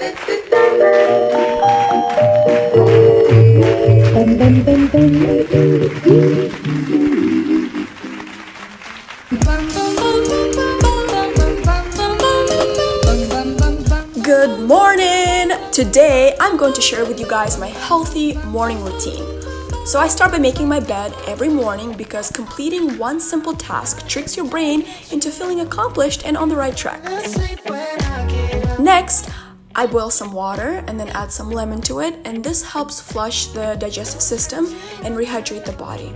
Good morning! Today I'm going to share with you guys my healthy morning routine. So I start by making my bed every morning because completing one simple task tricks your brain into feeling accomplished and on the right track. Next, I boil some water and then add some lemon to it, and this helps flush the digestive system and rehydrate the body.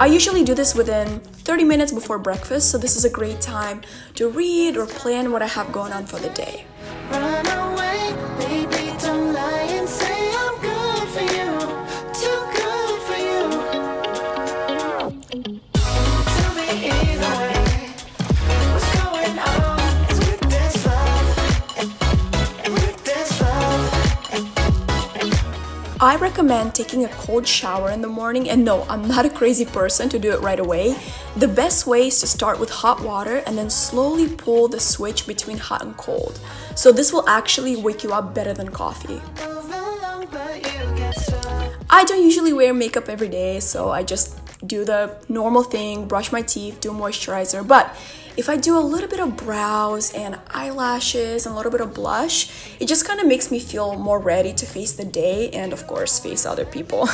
I usually do this within 30 minutes before breakfast, so this is a great time to read or plan what I have going on for the day. I recommend taking a cold shower in the morning and no, I'm not a crazy person to do it right away. The best way is to start with hot water and then slowly pull the switch between hot and cold. So this will actually wake you up better than coffee. I don't usually wear makeup every day, so I just do the normal thing, brush my teeth, do moisturizer, but if I do a little bit of brows and eyelashes and a little bit of blush, it just kind of makes me feel more ready to face the day and of course face other people.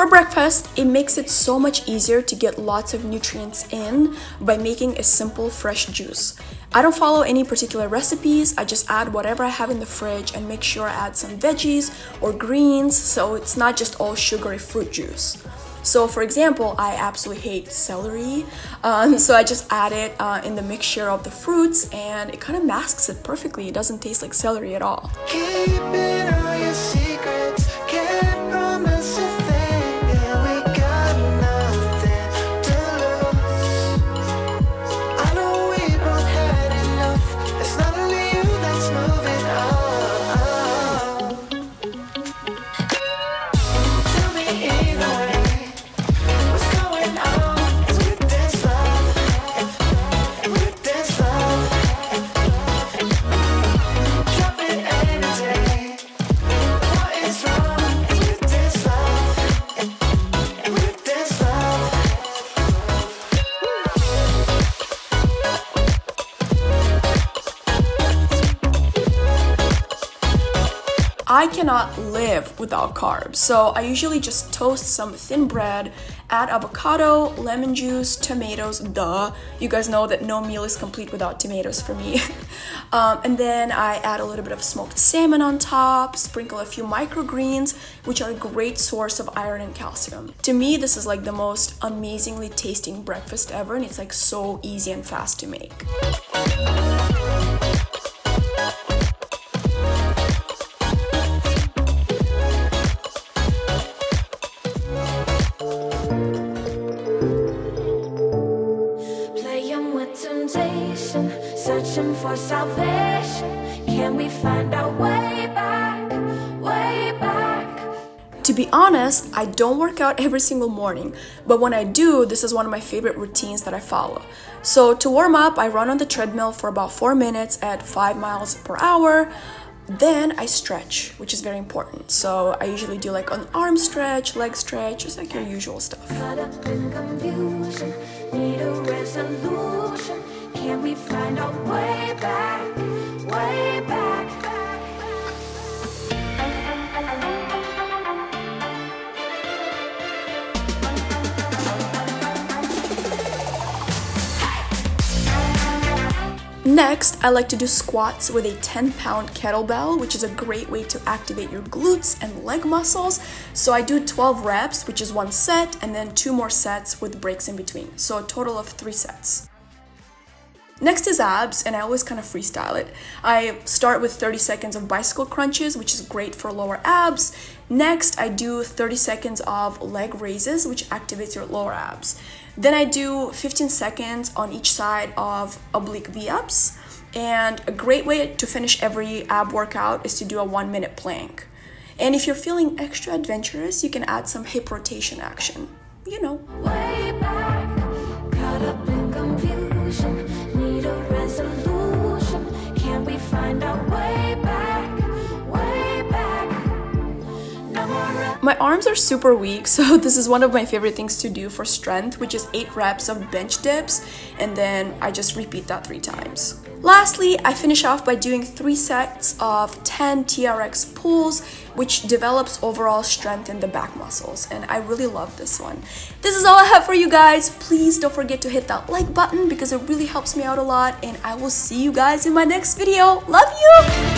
For breakfast, it makes it so much easier to get lots of nutrients in by making a simple fresh juice. I don't follow any particular recipes, I just add whatever I have in the fridge and make sure I add some veggies or greens so it's not just all sugary fruit juice. So for example, I absolutely hate celery, um, so I just add it uh, in the mixture of the fruits and it kind of masks it perfectly. It doesn't taste like celery at all. I cannot live without carbs, so I usually just toast some thin bread, add avocado, lemon juice, tomatoes, duh. You guys know that no meal is complete without tomatoes for me. um, and then I add a little bit of smoked salmon on top, sprinkle a few microgreens, which are a great source of iron and calcium. To me, this is like the most amazingly tasting breakfast ever, and it's like so easy and fast to make. Salvation. Can we find our way back, way back? To be honest, I don't work out every single morning, but when I do, this is one of my favorite routines that I follow. So to warm up, I run on the treadmill for about four minutes at five miles per hour. Then I stretch, which is very important. So I usually do like an arm stretch, leg stretch, just like your usual stuff. Can we find our way back, way back? Next, I like to do squats with a 10 pound kettlebell, which is a great way to activate your glutes and leg muscles. So I do 12 reps, which is one set, and then two more sets with breaks in between. So a total of three sets. Next is abs, and I always kind of freestyle it. I start with 30 seconds of bicycle crunches, which is great for lower abs. Next, I do 30 seconds of leg raises, which activates your lower abs. Then I do 15 seconds on each side of oblique V-ups. And a great way to finish every ab workout is to do a one minute plank. And if you're feeling extra adventurous, you can add some hip rotation action. You know. My arms are super weak, so this is one of my favorite things to do for strength, which is 8 reps of bench dips, and then I just repeat that 3 times. Lastly, I finish off by doing 3 sets of 10 TRX pulls, which develops overall strength in the back muscles, and I really love this one. This is all I have for you guys. Please don't forget to hit that like button because it really helps me out a lot, and I will see you guys in my next video. Love you!